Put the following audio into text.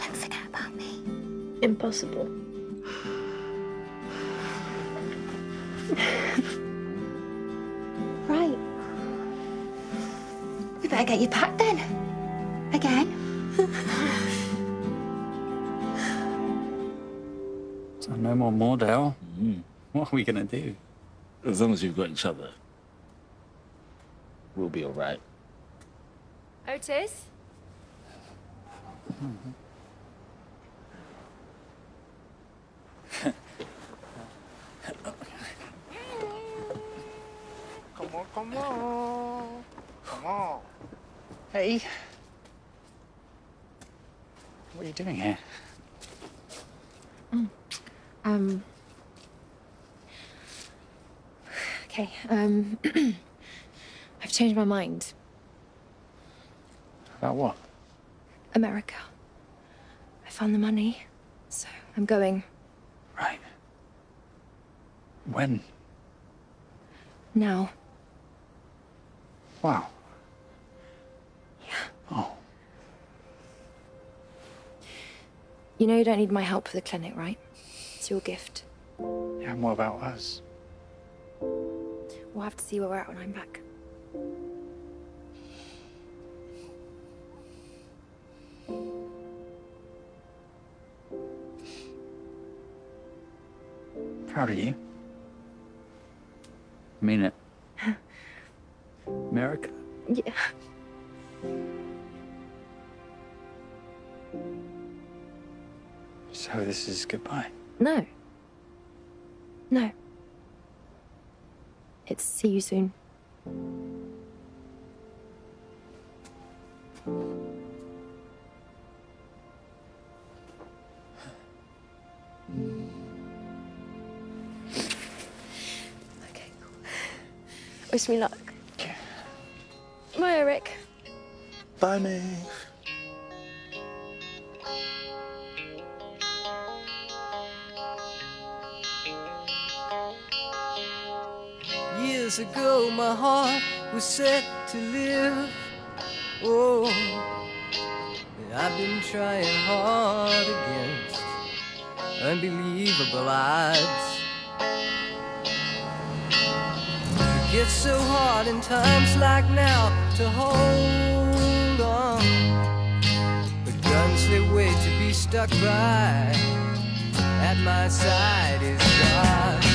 Don't forget about me. Impossible. Right. We better get you packed then. Again. So no more Moordale. Hmm. What are we gonna do? As long as we've got each other, we'll be all right. Otis? Mm-hmm. Come on, come on. Come on. Hey. What are you doing here? Um. Okay, um. I've changed my mind. About what? America. I found the money, so I'm going Right. When? now. Wow. Yeah. Oh, You know you don't need my help for the clinic, right? It's your gift. yeah, and what about us? We'll have to see where we're at when I'm back. Proud of you. I mean it. America? Yeah. So this is goodbye. No. No. It's see you soon. Okay, cool. Wish me luck. Bye, Eric. Bye, me. Years ago, my heart was set to live. Oh, but I've been trying hard against unbelievable odds. It gets so hard in times like now to hold on. But guns they wait to be stuck by. At my side is God.